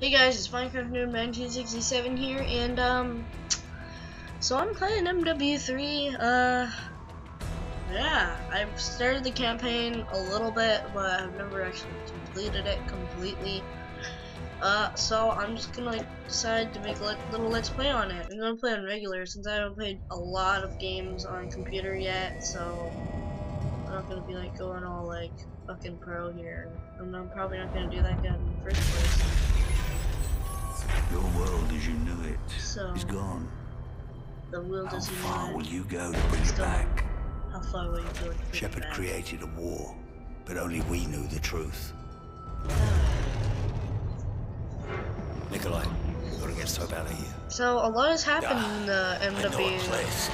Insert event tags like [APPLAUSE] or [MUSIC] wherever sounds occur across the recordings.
Hey guys, it's Minecraft Noob 1967 here, and um, so I'm playing MW3. Uh, yeah, I've started the campaign a little bit, but I've never actually completed it completely. Uh, so I'm just gonna like decide to make a little let's play on it. I'm gonna play on regular since I haven't played a lot of games on computer yet, so I'm not gonna be like going all like fucking pro here. And I'm probably not gonna do that good in the first place. Your world as you knew it So is gone. the will How doesn't far will you go to bring it Still- back? How far will you go to bring it Shepherd created a war, but only we knew the truth. [SIGHS] Nikolai, we gotta get Soap out of here. So a lot has happened Ah, in the [SIGHS] I know a MW, place.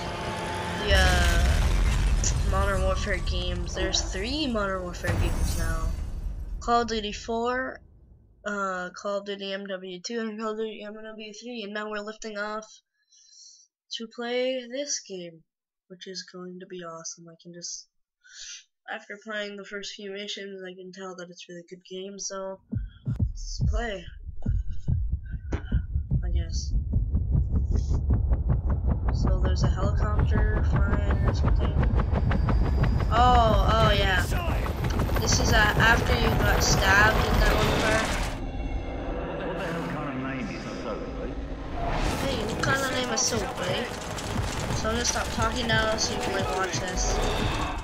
the uh, Modern Warfare games. There's three Modern Warfare games now. Call of Duty 4, uh, Call of Duty MW2, and Call of Duty MW3, and now we're lifting off to play this game, which is going to be awesome. I can just, after playing the first few missions, I can tell that it's a really good game, so let's play. I guess. So there's a helicopter flying or something. Oh, oh yeah. This is uh, after you got stabbed in that one part. Soap, buddy? So I'm gonna stop talking now so you can like watch this.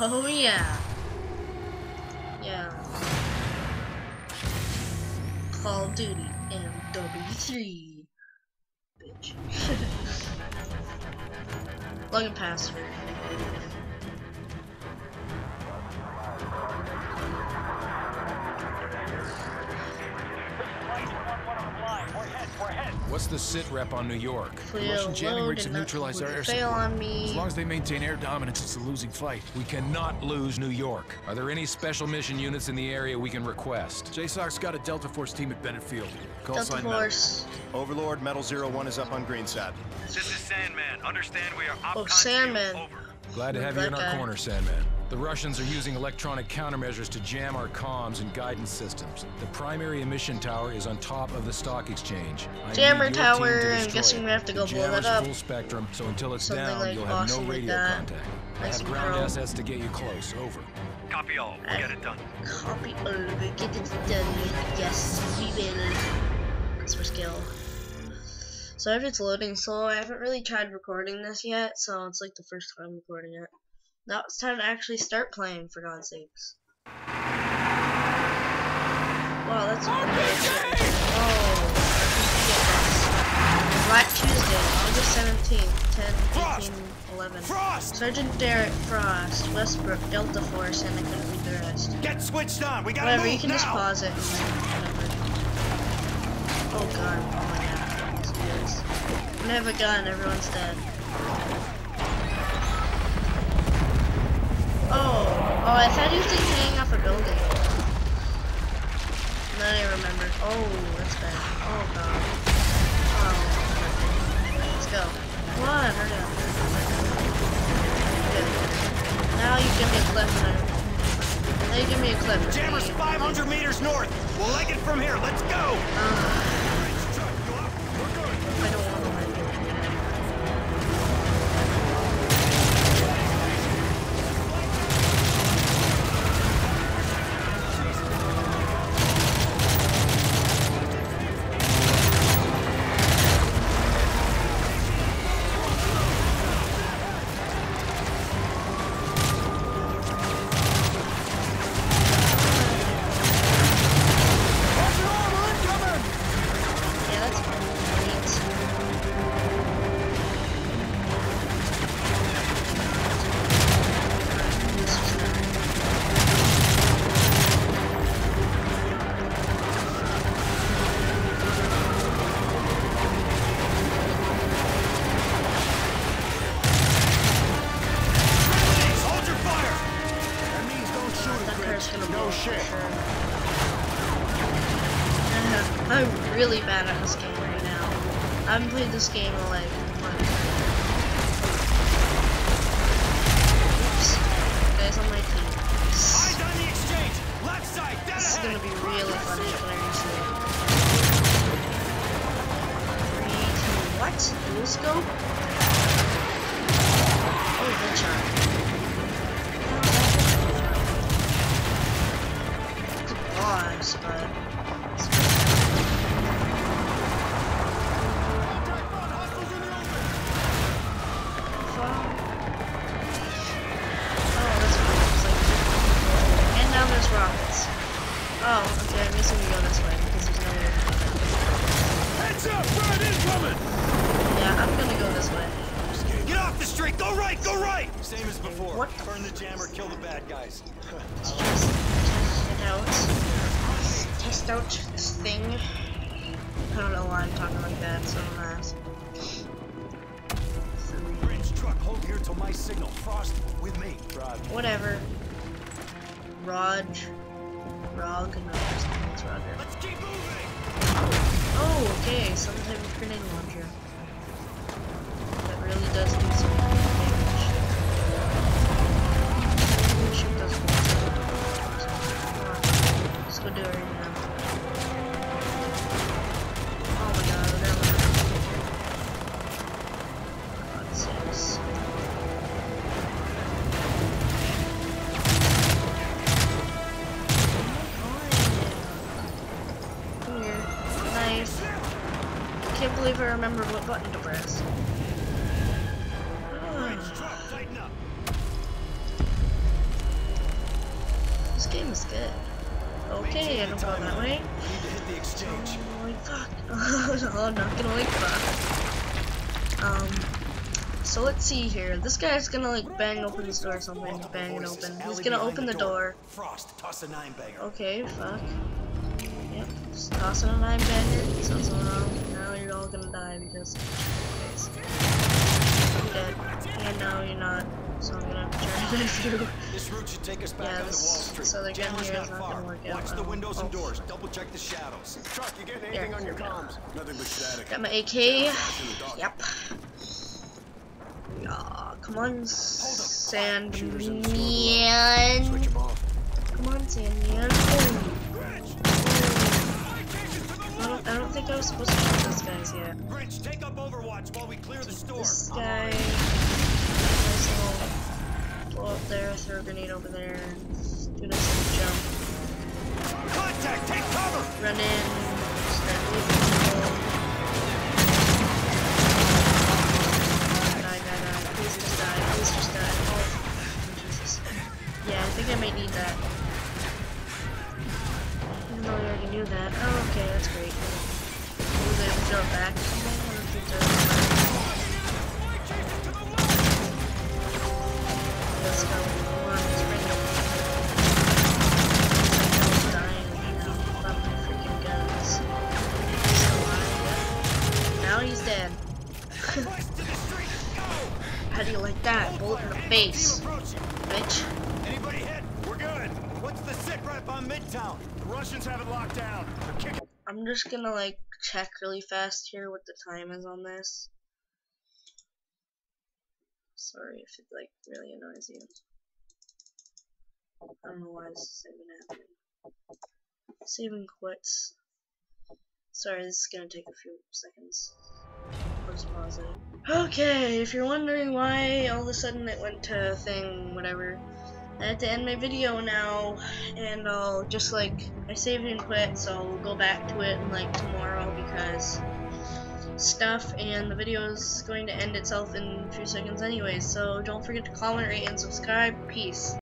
Oh yeah. Yeah. Call of Duty MW3. Bitch. [LAUGHS] Login password. What's the sit rep on New York? The Russian jamming rigs have neutralized our air support. on me. As long as they maintain air dominance, it's a losing fight. We cannot lose New York. Are there any special mission units in the area we can request? JSOC's got a Delta Force team at Bennett Field. Call Delta sign Metal. Force. Overlord, Metal Zero One is up on Greenside. This is Sandman. Understand we are op Oh, Sandman. Over. Glad to have you in our corner, Sandman. The Russians are using electronic countermeasures to jam our comms and guidance systems. The primary emission tower is on top of the stock exchange. I Jammer tower, to I'm destroy guessing it. we have to The go blow that jammer's up. full spectrum, so until it's Something down, like you'll have no awesome like radio that. contact. I have ground pro. assets to get you close. Over. Copy all. We'll get it done. Copy over, get it done. Yes, we will. Because we're skilled. So if it's loading slow, I haven't really tried recording this yet, so it's like the first time recording it. Now it's time to actually start playing, for God's sakes. Wow, that's a good Oh, Black Tuesday, August 17th, 10, 18, 11. Frost! Sergeant Derek Frost, Westbrook, Delta Force, and I couldn't read the rest. Get switched on. We gotta Whatever, move you can now. just pause it and whatever. Oh god, my god, let's do this. I have a gun, everyone's dead. Oh, oh, I thought he was hanging off a building. And then I remembered. Oh, that's bad. Oh god. Oh. Let's go. Come on, hurry up. Good. Now you give me a clip now you give me a clip. Jammer's 500 meters north. We'll leg it from here. Let's go. I really bad at this game right now. I haven't played this game in like months. Oops. Guys on my team. Eyes on the exchange. Left side. This is gonna be really funny when I reach it. Three, two, what? Dual scope? Oh, good shot. Good boss, but. What? Burn the jammer, kill the bad guys. Just test it out. Test out this thing. I don't know why I'm talking like that so fast. Grinch truck, hold here till my signal. Frost, with me. Rod. Whatever. Rog. Rog. No, it's Roger. Let's keep moving. Oh, okay, some type of grenade launcher. That really does do some I remembered what button to press. Grinch truck. Tighten up. this game is good. Okay, I don't go that way. Need to hit the exchange. Oh, fuck. oh, I'm not gonna like fuck. Um, so let's see here. This guy's gonna like bang open this door or something. Bang it open. He's gonna open the door. Frost, toss a nine banger. Okay, fuck. Yep, just tossing a nine banger. Wrong. Now all gonna die because. Anyways. I'm dead. And now you're not. So I'm gonna try [LAUGHS] to through. This route should take us back Yeah, onto Wall Street. so they're getting Jammer's here not far. gonna work out. Watch the Um, windows oh, and doors. Double check the shadows. Truck, you getting There, anything on your there comms? Nothing but static. Got my AK. Yep. Aw, come on, Sandman. Switch 'em off. Come on, Sandman. Oh. I don't, think I was supposed to kill those guys yet. Grinch, take up Overwatch while we clear the store. This guy. Blow up there, throw a grenade over there, do this little jump, Contact. Take cover. run in, start moving people. Die, die, die. Please just die. Please just die. Oh, Jesus. Yeah, I think I might need that. Even though I already knew that. Oh, okay, that's great. Was Let's go. Dead. [LAUGHS] How do you like that? Bullet in the face. Anybody hit? We're good. What's the sit rep on Midtown? The Russians have it locked down. They're kicking. I'm just gonna like check really fast here what the time is on this. Sorry if it like really annoys you. I don't know why this is even happening. Saving quits. Sorry, this is gonna take a few seconds. Just pause it. [GASPS] Okay, if you're wondering why all of a sudden it went to thing, whatever, I have to end my video now, and I'll just like I saved and quit, so we'll go back to it like tomorrow because stuff, and the video is going to end itself in a few seconds anyways. So don't forget to comment, rate, and subscribe. Peace.